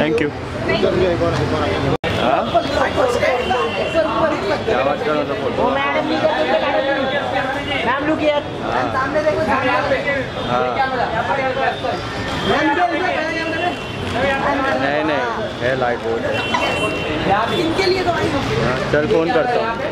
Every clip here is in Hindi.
Thank you ma'am look here सामने देखो नहीं नहीं है लाइट बोर्ड है तो आई हाँ, चल फ़ोन करता हूँ।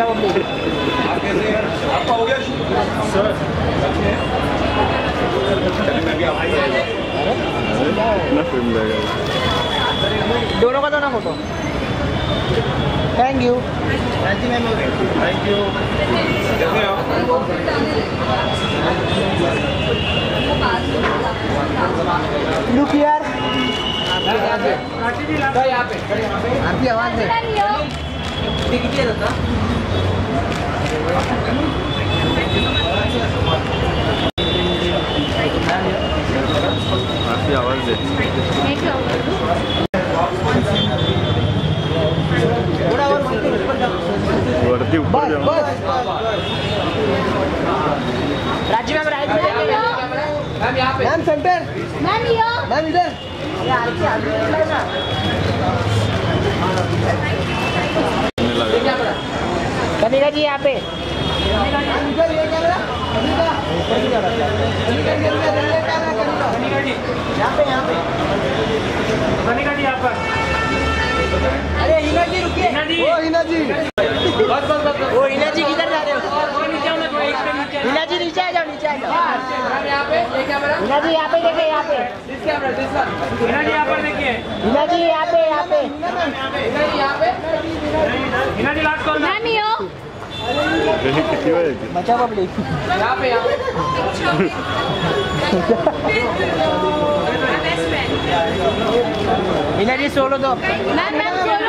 अच्छा बबली ना फ़िल्म लगेगा दोनों का दो ना photo thank you look here आपकी आवाज़ है आपकी आवाज़ दे। वरती ऊपर जाओ बस मैम राइट में देखिए ma'am centre. Ma'am yo ma'am इधर। ये आरती आगे। ना कनिका जी यहाँ पे। अरे हिना जी रुकिए। ओ हिना जी। बस बस बस ओ हिना जी किधर जा रहे हो हिना जी नीचे आ जाओ नीचे आ जाओ। हिना जी यहाँ पे देखिए यहाँ पे हिना जी यहाँ पे यहाँ पे। मैम यो यही कितनी बजे बचा बबली हिना जी सोलो दो। मैम मैम बोलो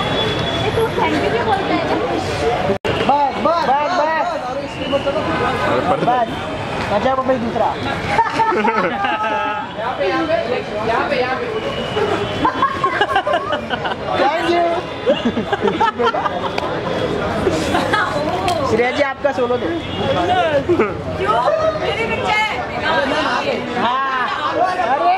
बस बस बस बस बस बचा भाई दूसरा थैंक यू श्रेया जी आपका सोलो दो। क्यों? मेरे बच्चे हाँ अरे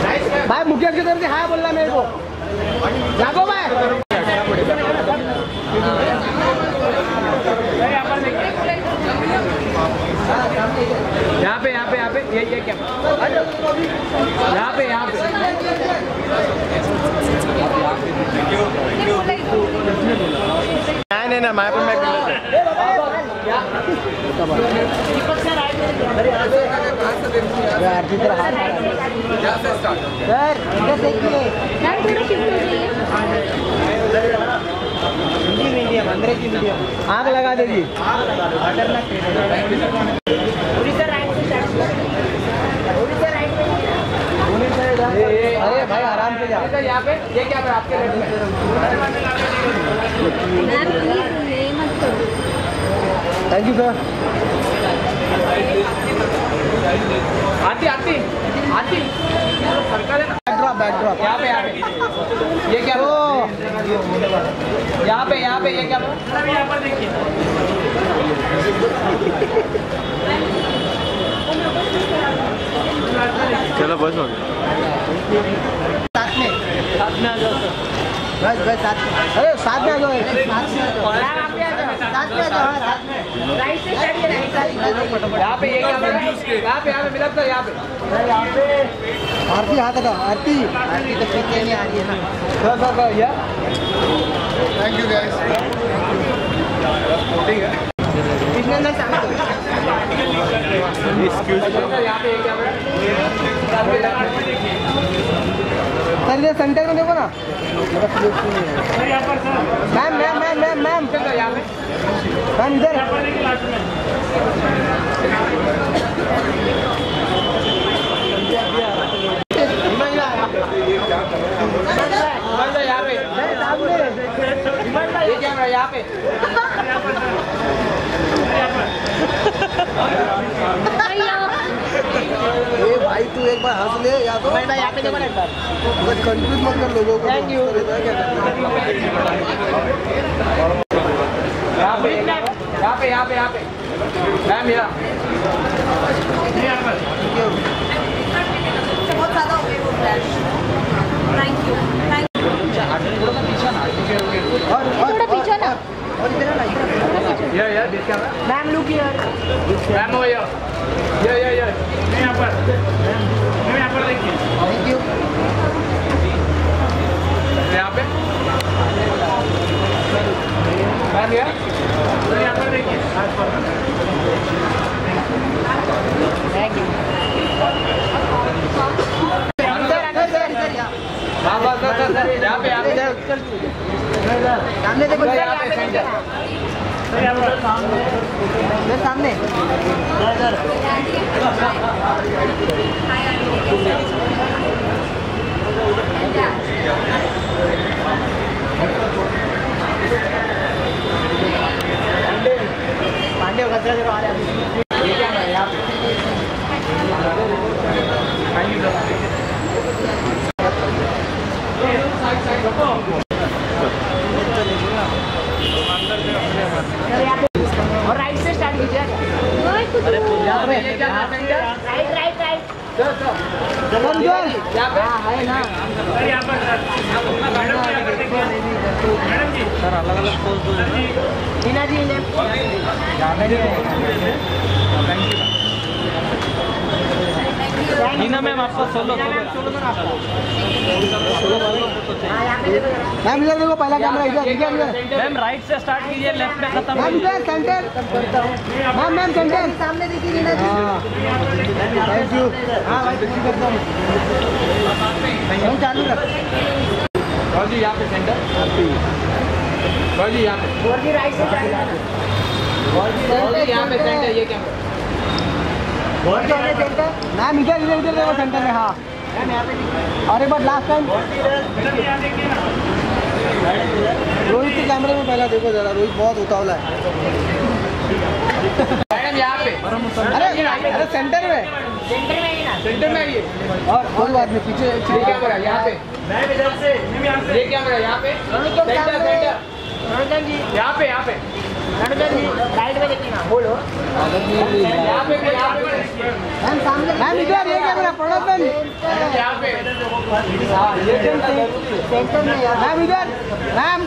भाई, मुकेश की तरफ़ से हाँ बोलना मेरे को। जागो भाई। यहाँ पे यहाँ पे यहाँ पे। ये ये क्या यहाँ पे यहाँ पे नहीं नहीं नहीं मैं पे मैं आरती तेरा हाथ सर इधर देखिए मैम थोड़ा शिफ्ट हो जाइए हिंदी मीडियम अंग्रेज़ी मीडियम आग लगा देगी। उड़ीसा राइट से उड़ीसा राइट पे अरे भाई यहाँ पे ये क्या आपके थैंक यू सर आती आती आती सरकार है ना? बैकड्रॉप बैकड्रॉप यहाँ पे यहाँ पे। ये क्या? हो यहाँ पे यहाँ पे ये क्या? यहाँ पर देखिए। चलो बस हो गया साथ में साथ में आ जाओ सर बस बस साथ में अरे साथ में आ जाओ साथ में आ जाओ साथ में आ जाओ हाँ, साथ में राइट से चढ़िए राइट साइड यहाँ पे ये क्या यहाँ पे यहाँ पे मिला सर यहाँ पे यहाँ पे आरती हाथ हटाओ आरती आरती तो पीछे नहीं आ रही है ना sir sir sir thank you guys इसमें अंदर एक्सक्यूज सर यहाँ पे क्या सर ये सेंटर में देखो ना। Ma'am ma'am ma'am ma'am ma'am यहाँ पे मैम इधर। यहाँ पे भाई तू एक बार हंस ले या तो मैं यहाँ पे देखो एक बार? बस कंफ्यूज मत कर लोगों को। थैंक यू यहाँ पे यहाँ पे यहाँ पे यहाँ पे। मैम यहाँ। बहुत ज़्यादा हो गए वो फ्लैश थैंक यू थैंक और और थोड़ा पीछे ना। और इधर ना ये ये this camera ma'am look here ma'am हो ये। ये ये ये। यहाँ पर यहाँ पर देखिए थैंक यू यहाँ पे मैम यहाँ यहाँ पर देखिए हाँ बस बस बस बस, यहाँ पे यहाँ पे सामने देखो इधर सामने। पांडे कचरा देखो आ रहा है ये क्या है यहाँ पे थैंक यू सर और राइट से स्टार्ट कीजिए यहाँ पे ये क्या है centre right right right sir sir Jagan जो यहाँ पे हाँ है ना मीना जी लेफ़्ट नीना मैम आपको सोलो मैम इधर देखो पहला कैमरा इधर इधर इधर। मैम राइट से स्टार्ट कीजिए लेफ़्ट में खत्म मैम इधर सेंटर मैम मैम सेंटर सामने देखिए मीना जी। थैंक यू हाँ भाई बिल्कुल एकदम। हम चालू रख। और जी यहाँ पे सेंटर और जी यहाँ पे। और जी राइट से और जी यहाँ पे सेंटर ये क्या? और जो सेंटर मैम इधर इधर इधर देखो सेंटर में हाँ। मैम यहाँ पे और एक बार लास्ट टाइम रोहित के कैमरे में पहला देखो जरा रोहित बहुत उतावला है। मैडम यहाँ पे। अरे अरे सेंटर में। सेंटर में ना सेंटर में आइए और कोई बात नहीं पीछे क्या यहाँ पे। ये क्या यहाँ पे। सेंटर सेंटर यहाँ पे यहाँ पे। राइट में देखिए ना। बोलो। यहाँ पे यहाँ पे। मैम सामने। मैम इधर ये कैमरा प्रोडक्शन यहाँ पे। सेंटर में मैम। इधर मैम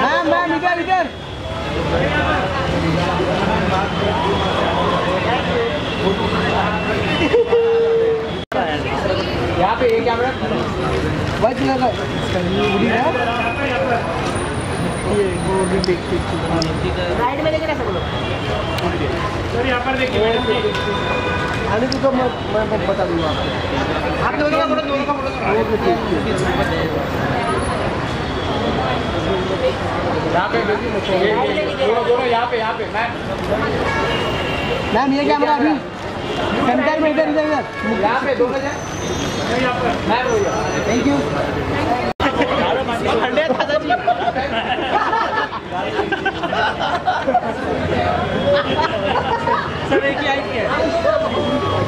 मैम मैम इधर इधर। यहाँ पे ये कैमरा बच लगा उड़ी है? ये वो भी देख राइट में रहे सब लोग सर यहाँ पर देखिए आने को तो मैं मैं बता दूँगा आपको। आप दोनों का फ़ोटो दोनों का फ़ोटो यहाँ पे दोनों दोनों यहाँ पे यहाँ पे। मैं मैम ये कैमरा अभी? सेंटर में इधर इधर इधर। यहाँ पे दोनों थैंक यू सब एक ही हाइट के हैं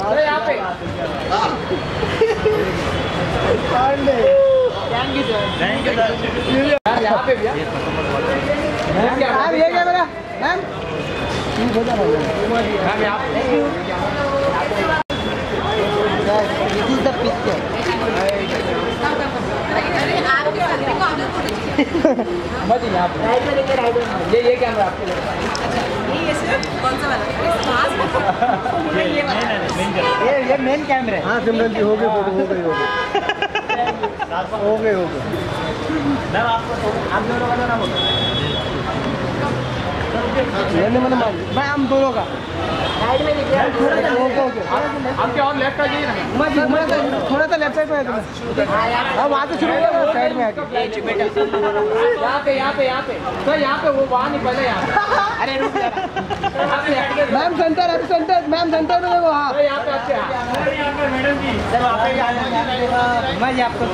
अरे यहाँ पे यार यहाँ पे भैया मैम ये क्या मेरा मैम मैम यहाँ पे आपके सामने को आपने थोड़ी मत यहाँ पे ये ये कैमरा आपके लिए ये सिर्फ़ कौन सा वाला ये ये मेन कैमरा है हाँ सिमरन जी हो गई फ़ोटो हो गई हो गई हो गई हो गई आप दोनों का नाम मैं हम दोनों का आपके और लेफ़्ट का जाइए जी जी थोड़ा सा लेफ़्ट साइड में है वहाँ से शुरू करो साइड में आके यहाँ पे पे पे पे वो वहाँ नहीं पहले यहाँ अरे मैम सेंटर अभी सेंटर मैम सेंटर में देखो हाँ यहाँ पे अच्छे हाँ। मैं आपको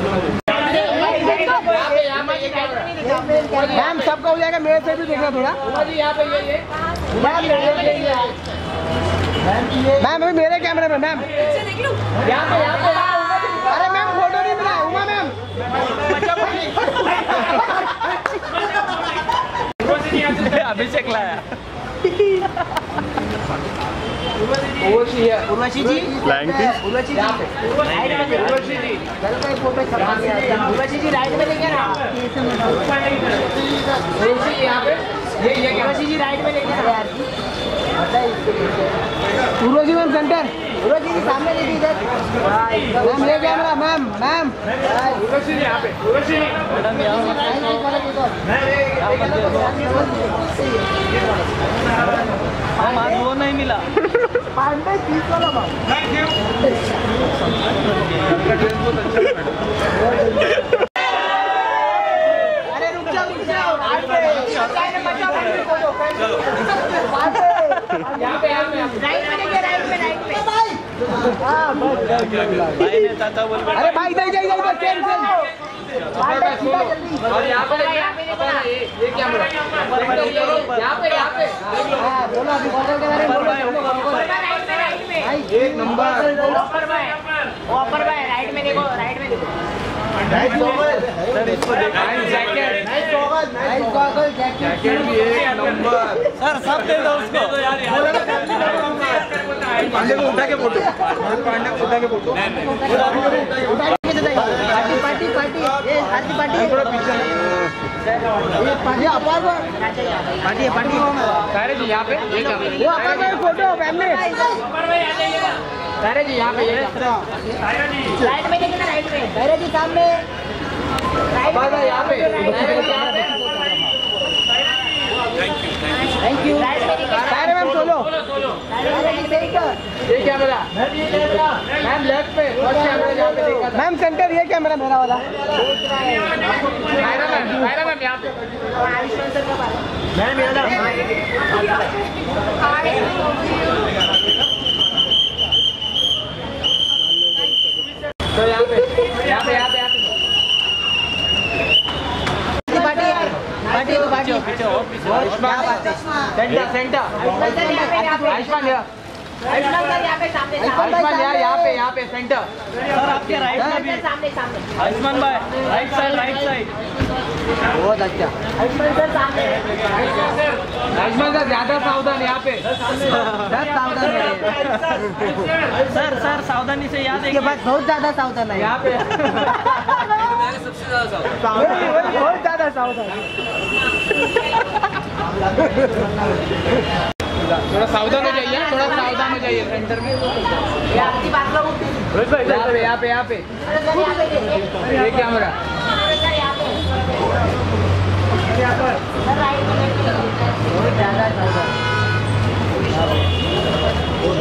मैम सबका हो जाएगा मेरे से भी देखना थोड़ा। उमा जी यहाँ पे ये ये मैम ये- ये- ये- मैम अभी मेरे कैमरे में मैम। पीछे देख लो यहाँ पे यहाँ पे अरे मैम फ़ोटो नहीं बनाया उमा मैम। अभिषेक लाया। उर्वशी उर्वशी जी उर्वशी जी? उर्वशी जी जी राइट में लेके ना यहाँ पे ये ये जी राइट में लेके ना मैम सेंटर उर्वशी जी सामने देखिए इधर मैम ये camera ma'am ma'am Urvashi ji यहाँ पे उर्वशी जी वो नहीं मिला। पांडे तीस वाला मैम अरे रुक जाओ रुक जाओ अरे भाई इधर इधर इधर चेन एक नंबर ऊपर में राइट में देखो राइट में देखो नाइस गॉगल जैकेट एक नंबर सर सब दे दो उसको यार पांडे को उठा के फ़ोटो। पांडे को उठा के फ़ोटो। पार्टी पार्टी पार्टी ये पार्टी पार्टी थोड़ा पीछे ये पार्टी अपार पार्टी पार्टी सारे जी यहाँ पे ये कैमरा वो अपार में फ़ोटो फैमिली सारे जी यहाँ पे ये राइट में देखना राइट में मेरे जी सामने यहाँ पे यहाँ पे थैंक यू राइट में देखना सारे मैम सोलो ये कैमरा मैम लेफ़्ट पे फ़र्स्ट कैमरा जहाँ पे देखा था मैम सेंटर ये कैमरा मेरा वाला मैम यहाँ पे तो यहाँ पे यहाँ पे यहाँ पे यहाँ पे party party party centre centre Ayushmann Ayushmann यार यहाँ पे यहाँ पे सेंटर सर आपके राइट में भी सामने सामने। आयुष्मान भाई राइट साइड राइट साइड बहुत अच्छा। आयुष्मान सर सामने। आयुष्मान सर ज़्यादा सावधान यहाँ पे। दस सावधान सर सर सावधानी से याद इसके बाद बहुत ज़्यादा सावधान है यहाँ पे। बहुत ज़्यादा सावधान। थोड़ा सावधान हो जाइए थोड़ा सावधान हो जाइए सेंटर में आपकी बात करूँ यहाँ पे यहाँ पे यहाँ पे। पे ये कैमरा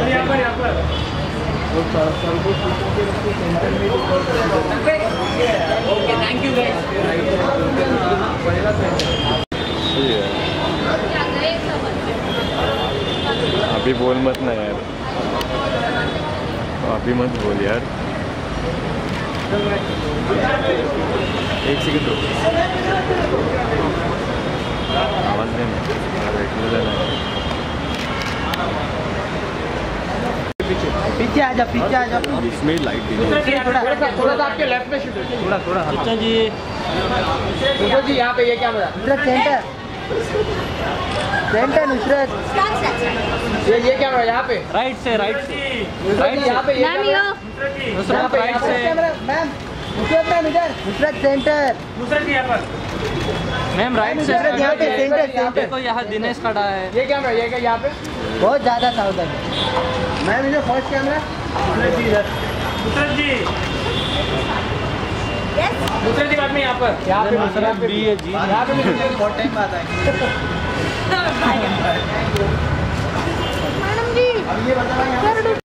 यहाँ ओके थैंक यू गाइस सही है अभी बोल मत ना यार। अभी मत बोल यार। एक सेकंड आवाज़ देना बैठने देना पीछे आ जा पीछे आ जा। इसमें लाइट थोड़ा सा थोड़ा सा आपके लेफ़्ट में शूट थोड़ा थोड़ा अच्छा जी। जी यहाँ पे ये camera Nusrat centre centre Nusrat. ये ये कैमरा यहाँ पे। राइट से राइट से। राइट यहाँ पे ये कैमरा नुसरत राइट से। मैम नुसरत मैम इधर। नुसरत सेंटर मैम राइट से। यहाँ पे सेंटर सेंटर देखो यहाँ दिनेश खड़ा है। ये कैमरा ये क्या यहाँ पे? बहुत ज़्यादा सावधान मैम इधर फ़र्स्ट कैमरा दूसरे दीवार में यहाँ पर। यहाँ पे यहाँ पे। बी है। जी यहाँ पे भी बहुत टाइम बाद आएँगे। बता यहाँ